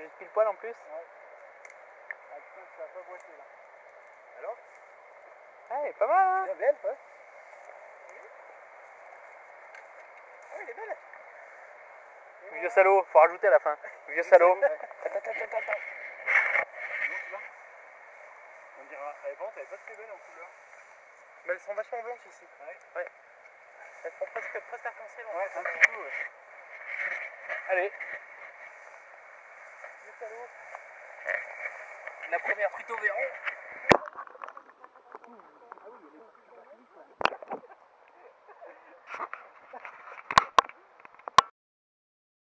C'est juste pile poil en plus. Ah putain, ça va pas boiter là. Alors? Ah, elle est pas mal, hein Bien belle, quoi. Ah oui, elle est belle. Vieux salaud, faut rajouter à la fin. Vieux salaud. Attends, attends, attends, On dira, elle est elle est pas très belle en couleur. Mais elles sont vachement blanches ici. Ouais. Elles font presque, presque arc-en-ciel. en Ouais, un petit peu, ouais. Allez. La première truite au verron.